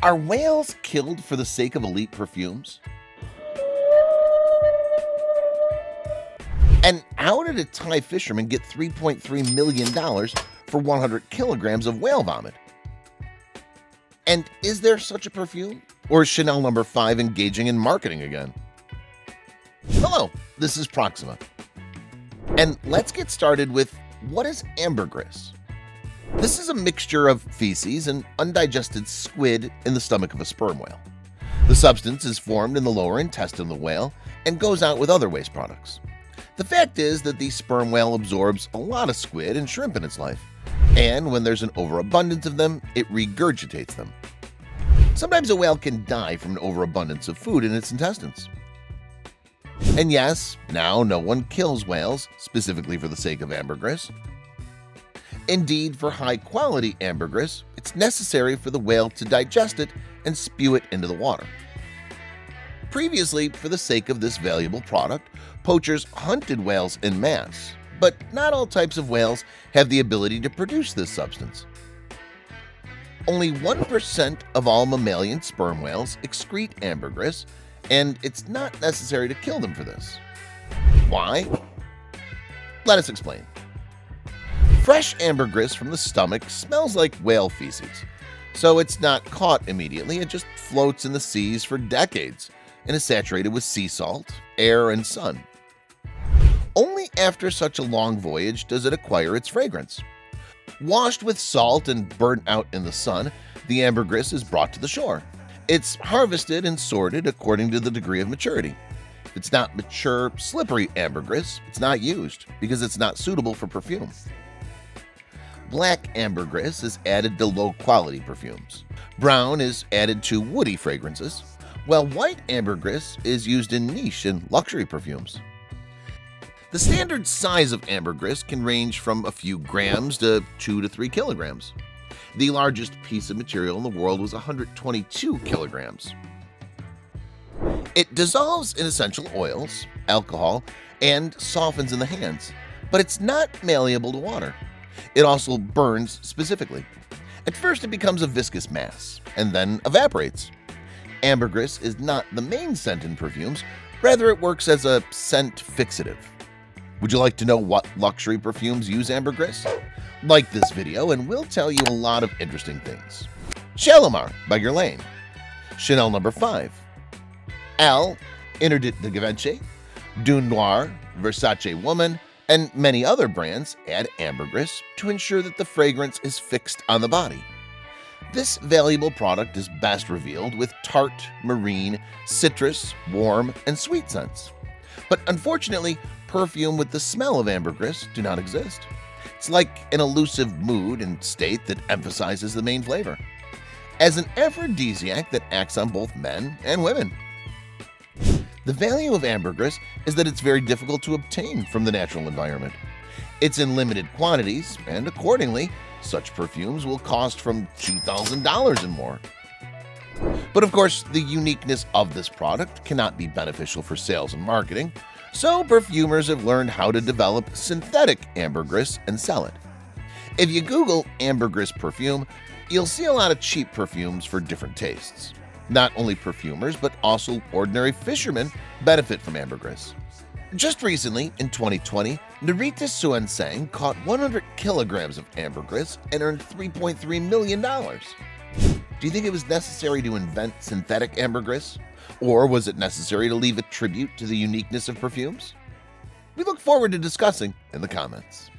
Are whales killed for the sake of elite perfumes? And how did a Thai fisherman get $3.3 million for 100 kilograms of whale vomit? And is there such a perfume? Or is Chanel number no. 5 engaging in marketing again? Hello, this is Proxima. And let's get started with what is ambergris? This is a mixture of feces and undigested squid in the stomach of a sperm whale. The substance is formed in the lower intestine of the whale and goes out with other waste products. The fact is that the sperm whale absorbs a lot of squid and shrimp in its life, and when there's an overabundance of them, it regurgitates them. Sometimes a whale can die from an overabundance of food in its intestines. And yes, now no one kills whales specifically for the sake of ambergris, Indeed, for high-quality ambergris, it's necessary for the whale to digest it and spew it into the water. Previously, for the sake of this valuable product, poachers hunted whales in mass, but not all types of whales have the ability to produce this substance. Only 1% of all mammalian sperm whales excrete ambergris, and it's not necessary to kill them for this. Why? Let us explain. Fresh ambergris from the stomach smells like whale feces, so it's not caught immediately, it just floats in the seas for decades and is saturated with sea salt, air, and sun. Only after such a long voyage does it acquire its fragrance. Washed with salt and burnt out in the sun, the ambergris is brought to the shore. It's harvested and sorted according to the degree of maturity. If it's not mature, slippery ambergris, it's not used because it's not suitable for perfume black ambergris is added to low-quality perfumes. Brown is added to woody fragrances, while white ambergris is used in niche and luxury perfumes. The standard size of ambergris can range from a few grams to 2 to 3 kilograms. The largest piece of material in the world was 122 kilograms. It dissolves in essential oils, alcohol, and softens in the hands, but it's not malleable to water. It also burns specifically. At first it becomes a viscous mass, and then evaporates. Ambergris is not the main scent in perfumes, rather it works as a scent fixative. Would you like to know what luxury perfumes use ambergris? Like this video and we'll tell you a lot of interesting things. Shalimar by Guerlain Chanel number no. 5 L. Interdit de Givenchy Dune Noir Versace Woman and many other brands add ambergris to ensure that the fragrance is fixed on the body. This valuable product is best revealed with tart, marine, citrus, warm, and sweet scents. But unfortunately, perfume with the smell of ambergris do not exist. It's like an elusive mood and state that emphasizes the main flavor. As an aphrodisiac that acts on both men and women. The value of ambergris is that it's very difficult to obtain from the natural environment. It's in limited quantities, and accordingly, such perfumes will cost from $2,000 and more. But of course, the uniqueness of this product cannot be beneficial for sales and marketing, so perfumers have learned how to develop synthetic ambergris and sell it. If you Google ambergris perfume, you'll see a lot of cheap perfumes for different tastes. Not only perfumers, but also ordinary fishermen benefit from ambergris. Just recently, in 2020, Narita Suansang caught 100 kilograms of ambergris and earned $3.3 million. Do you think it was necessary to invent synthetic ambergris? Or was it necessary to leave a tribute to the uniqueness of perfumes? We look forward to discussing in the comments.